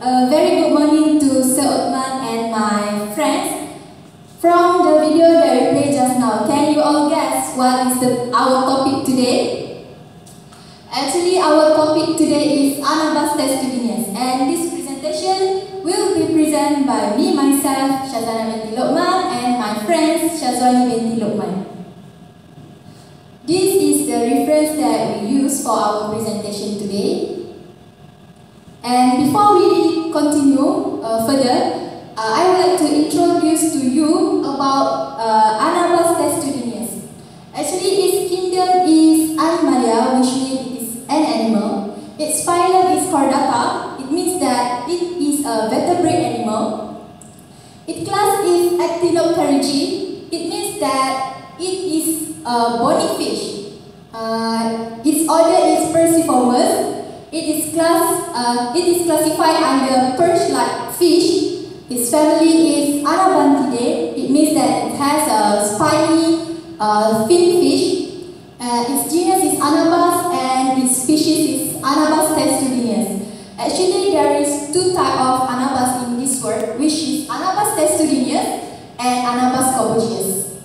Very good morning to Sir Uthman and my friends. From the video that we played just now, can you all guess what is the, our topic today? Actually, our topic today is Anabas Testudinius and this presentation will be presented by me, myself, Shazana binti Lokman and my friends Shazwani binti Lokman. This is the reference that we use for our presentation today. And before we continue uh, further, uh, I would like to introduce to you about uh, Anabas testudineus. Actually, its kingdom is Animalia, which means it is an animal. Its phylum is Chordata. It means that it is a vertebrate animal. Its class is Actinopterygii. It means that it is a bony fish. Uh, its order is Perciformes. It is class. Uh, it is classified under perch-like fish. Its family is Anabantidae. It means that it has a spiny uh, fin fish. Uh, its genus is Anabas and its species is Anabas testudineus. Actually, there is two type of Anabas in this world, which is Anabas testudineus and Anabas cobojius.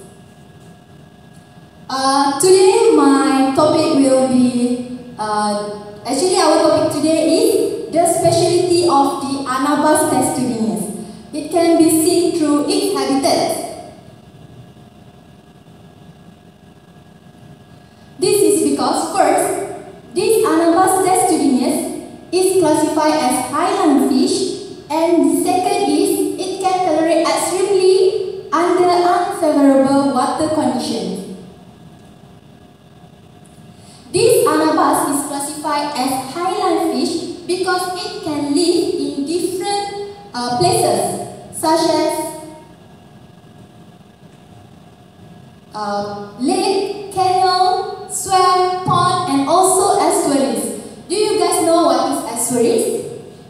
Uh, today, my topic will be uh, Actually, our topic today is the speciality of the Anabas testudineus. It can be seen through its habitat. This is because first, this Anabas testudineus is classified as highland fish and second is it can tolerate extremely under unfavorable water conditions. This anabas is classified as highland fish because it can live in different uh, places such as uh, lake, canal, swamp, pond and also estuaries. Do you guys know what is estuaries?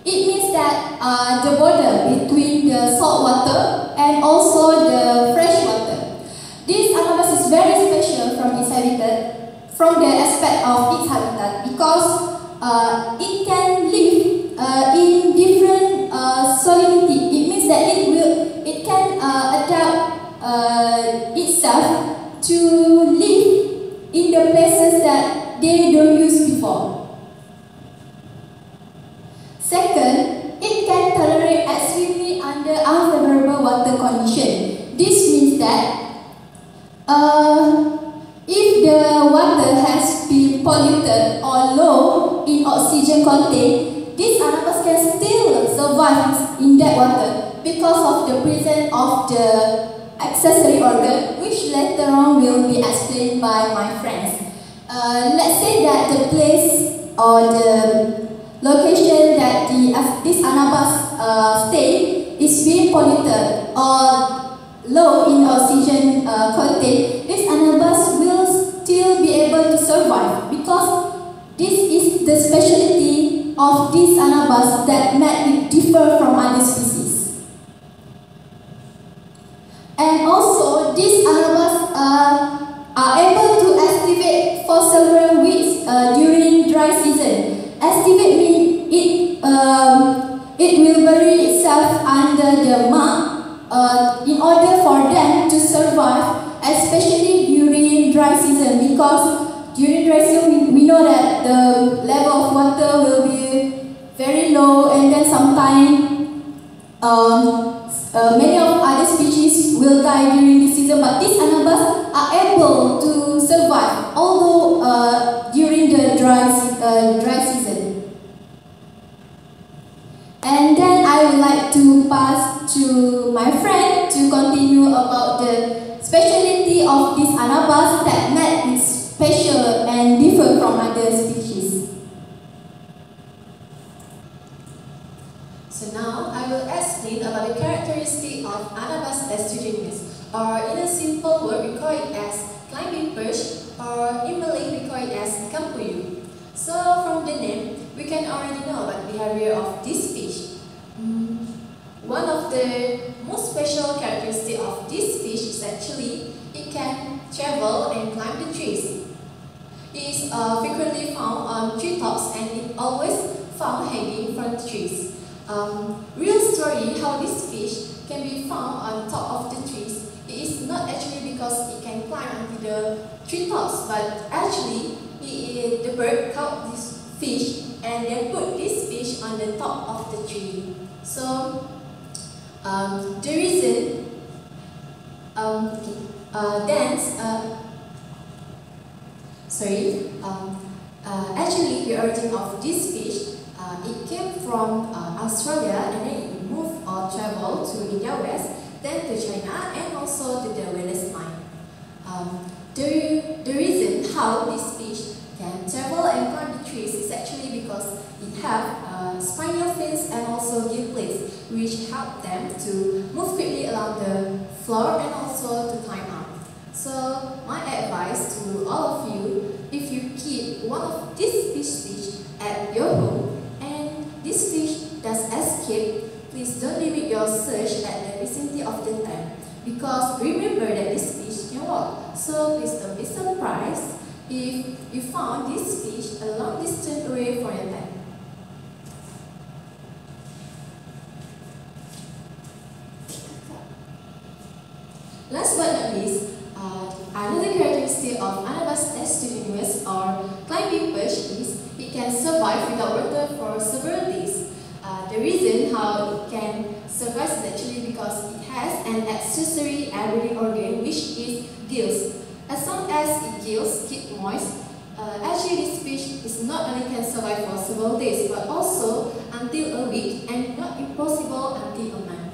It means that uh, the border between the salt water and also the fresh water. This anabas is very special from its habitat from the aspect of its habitat because uh, it can live uh, in different uh, salinity. It means that it will it can uh, adapt uh, itself to live in the places that they don't use before. Oxygen content, this anabas can still survive in that water because of the presence of the accessory organ, which later on will be explained by my friends. Uh, let's say that the place or the location that the, this anabas uh, stay is being polluted or low in oxygen uh, content, this anabas will still be able to survive because this is the specialty of this anabas that might differ from other species. And also, these anabas uh, are able to estivate for several weeks uh, during dry season. Estivate means it, um, it will bury itself under the mud uh, in order for them to survive, especially during dry season, because during dry season the level of water will be very low, and then sometimes um, uh, many of other species will die during this season. But these anabas are able to survive, although uh, during the dry uh, dry season. And then I would like to pass to my friend to continue about the speciality of this anabas that made it special different species. So now I will explain about the characteristic of Anabas testudineus, or in a simple word we call it as climbing perch, or in Malay we call it as kampuyu. So from the name, we can already know about the behavior of this fish. Mm, one of the most special characteristic of this fish is actually it can travel and climb the trees. It is uh, frequently found on treetops and it always found hanging from trees. um, real story how this fish can be found on top of the trees. It is not actually because it can climb onto the treetops, but actually it, the bird caught this fish and then put this fish on the top of the tree. So um, the reason um, uh, dance, uh, sorry, um, uh, actually the origin of this fish, uh, it came from uh, Australia and then it moved or traveled to India West, then to China and also to the Wallace Line. Um, the, the reason how this fish can travel and climb the trees is actually because it have uh, spinal fins and also gill plates which help them to move quickly along the floor and also to climb up. So my advice to all of you, if you keep one of these fish fish at your home and this fish does escape, please don't limit your search at the vicinity of the tank because remember that this fish can walk. So please don't be surprised if you found this fish a long distance away from your tank. Last but not least, uh, another characteristic of Anabas testudineus or climbing perch is it survive without water for several days. Uh, the reason how it can survive is actually because it has an accessory air breathing organ which is gills. As long as its gills keep moist, uh, actually this fish is not only can survive for several days but also until a week and not impossible until a month.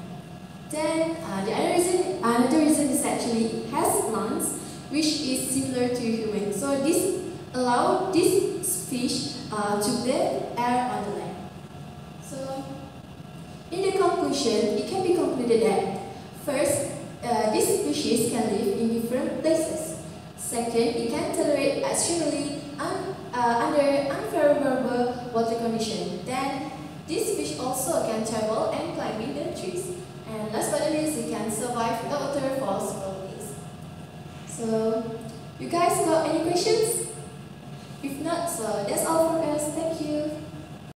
Then uh, the other reason, another reason is actually it has lungs, which is similar to human. So this allow this fish uh, to breathe air on the land. So in the conclusion, it can be concluded that first, uh, this species can live in different places. Second, it can tolerate extremely un, uh, under unfavorable water conditions. Then this fish also can travel and climb in the trees. And last but not least, it can survive without water for several days. So, you guys got any questions? Not, so that's all from us. Thank you.